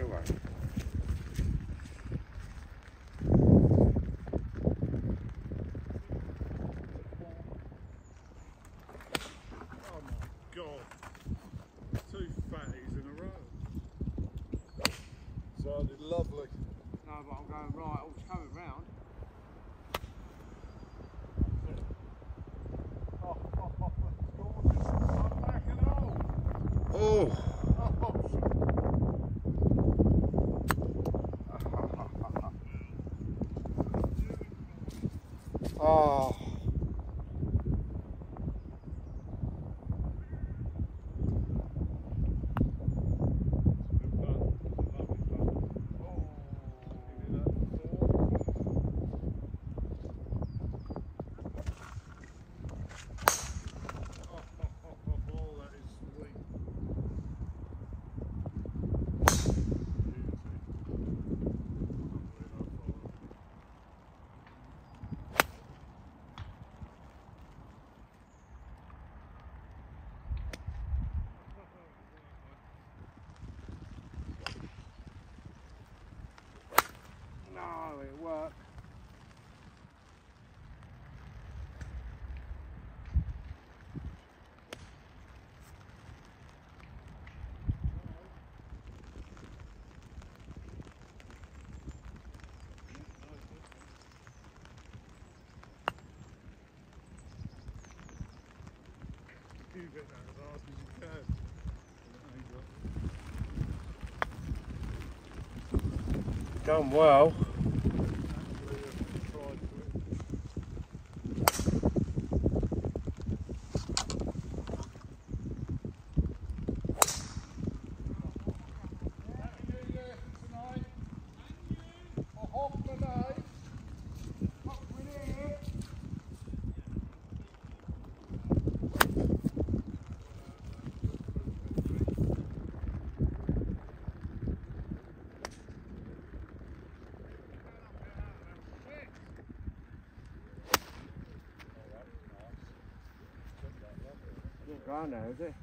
it away. Oh my god. Two fatties in a row. Sounded lovely. No, but I'm going right. Oh, it's coming round. Oh, oh, oh, oh, that's gorgeous. I'm back and all. Oh. Oh. No, it worked. As hard as you can. Done well. It's dry now, is it?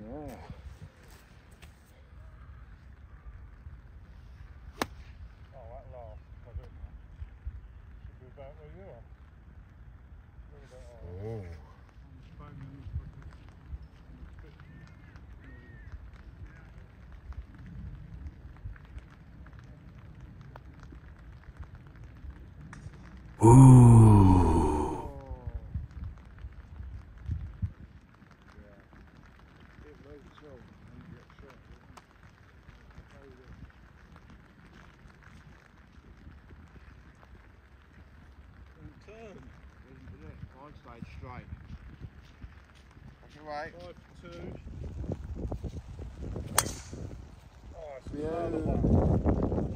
Yeah. Oh, that last, I don't know. Should be about where you are. A little bit higher. Oh. Ooh. It moves well when you get shot. Oh, yeah. And turn. Side straight. That's your right. Five two. Oh, Yeah. another one.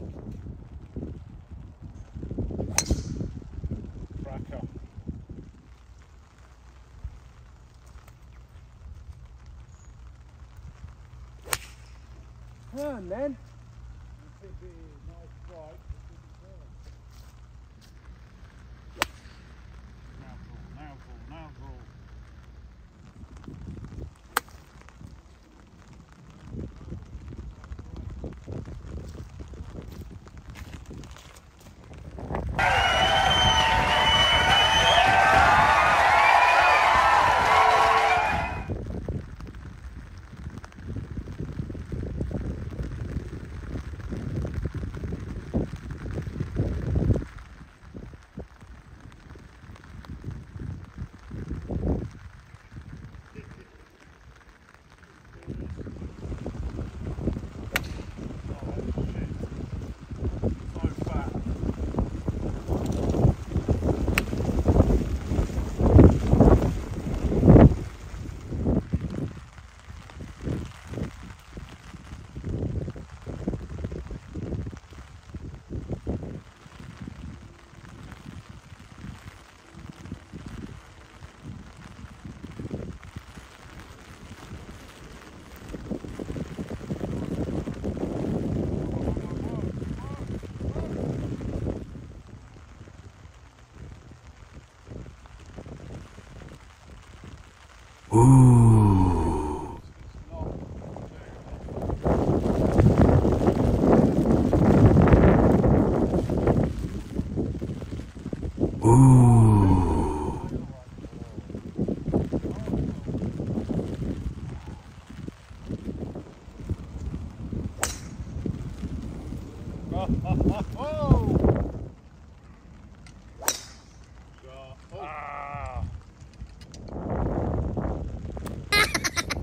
Cracker. Then.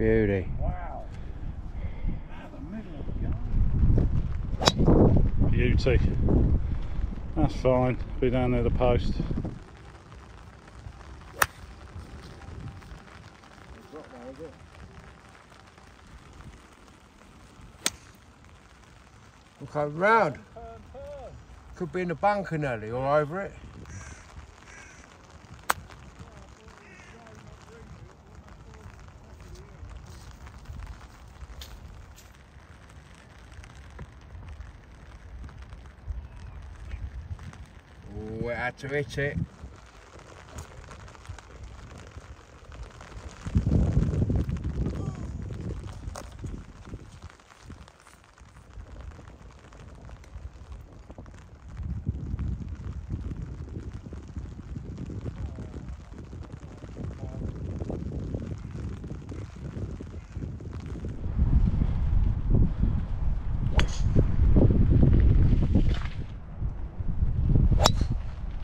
Beauty. Wow. Out the middle of the yard. Beauty. That's fine. Be down near the post. Okay, round. Could be in the bunker nearly or over it. Oh, it had to hit it.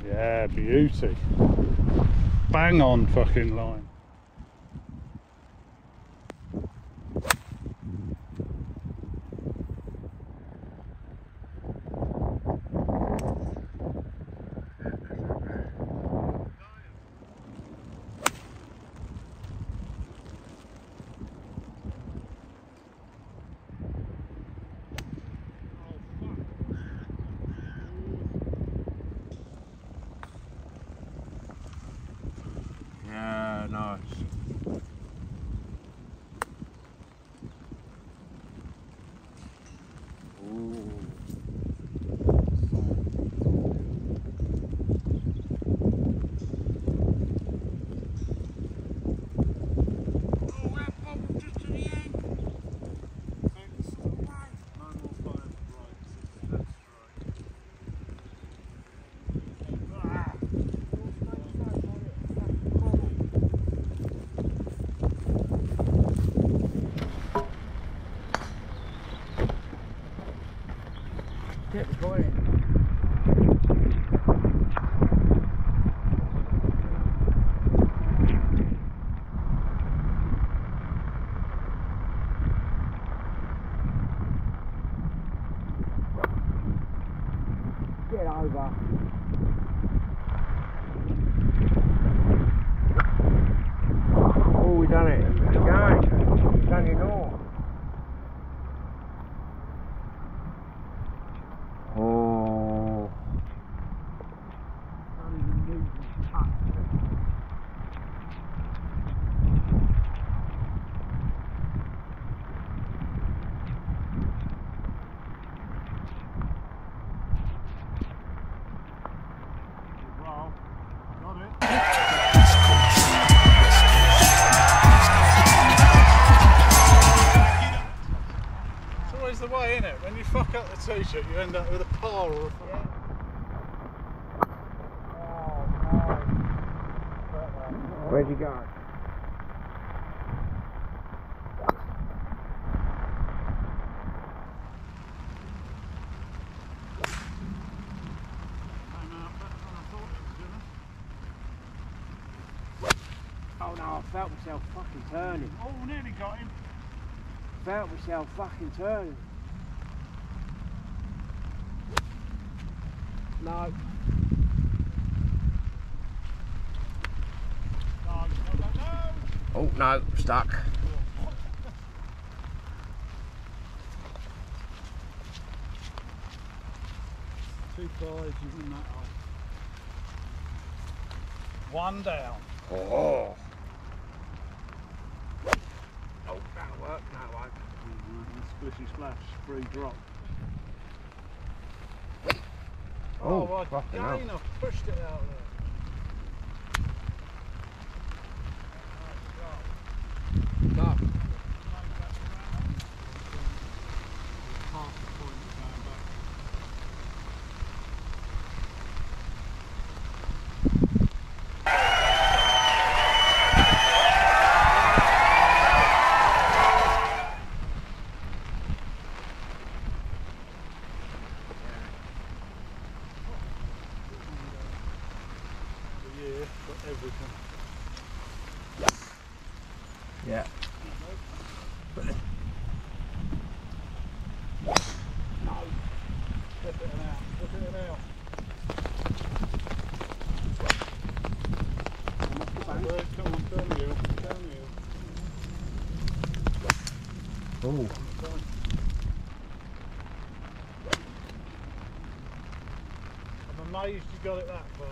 Yeah, beauty. Bang on fucking line. Over. T-shirt, you end up with a par or a oh, Where'd you go? Oh no, I felt myself fucking turning. Oh, nearly got him. Felt myself fucking turning. No. Oh no, stuck. Two fives, you win that hole. One down. Oh. Oh, that'll work. No, it won't. Splishy splash, free drop. Oh, oh fucking hell. pushed it out there. No. The year, got everything. Yeah. Flip it out, flip it out. Well, Come on, turn you, turn you. Oh. I'm amazed you got it that far.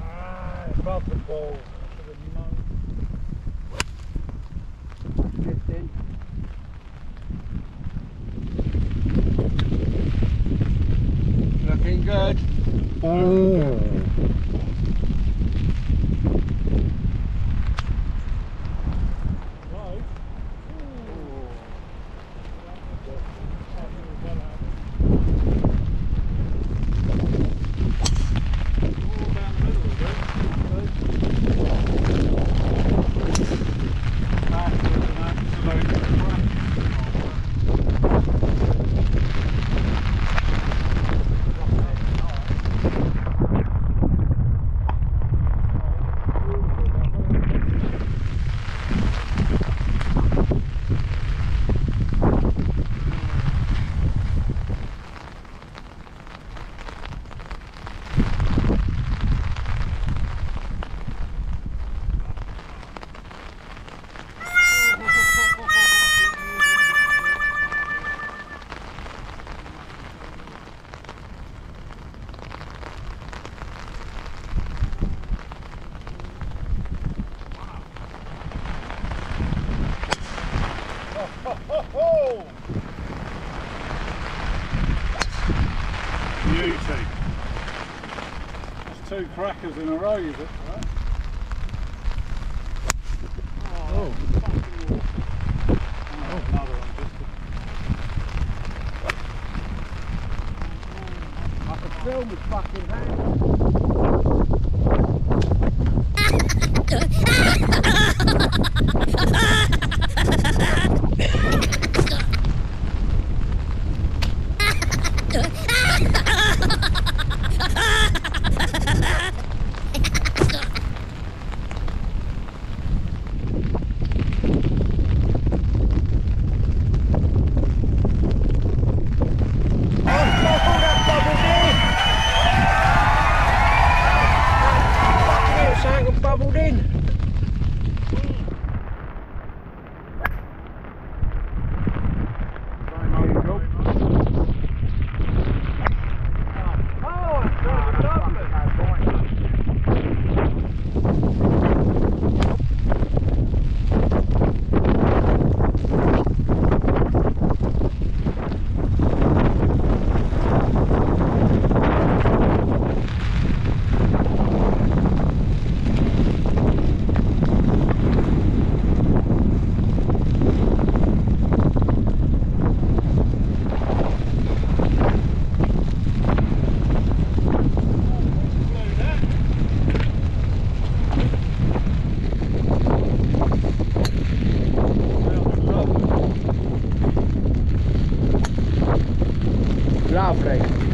Ah, above the ball. Should have known. Looking good. Oh. Right. Oh! Beauty. That's two crackers in a row, is it? Oh. Right? Oh. Oh, another one. Just I could film with fucking hands. Lovely. I'm